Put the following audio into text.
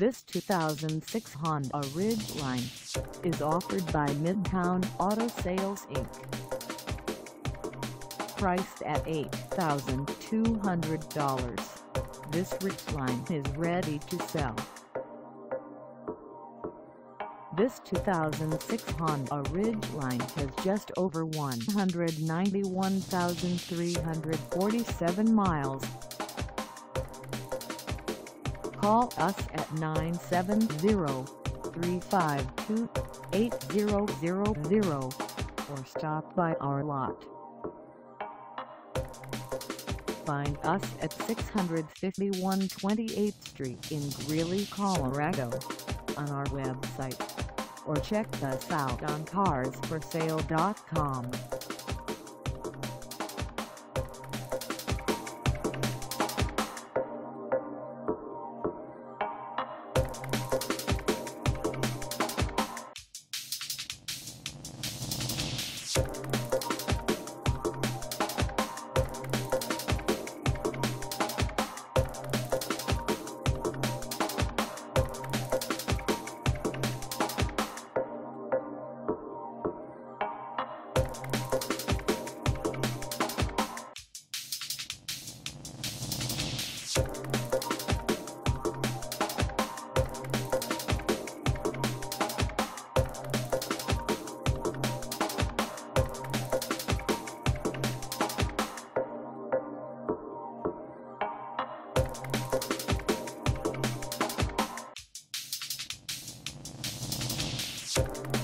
This 2006 Honda Ridgeline is offered by Midtown Auto Sales Inc. Priced at $8,200, this Ridgeline is ready to sell. This 2006 Honda Ridgeline has just over 191,347 miles. Call us at 970-352-8000 or stop by our lot. Find us at 651 28th Street in Greeley, Colorado on our website or check us out on carsforsale.com. Thank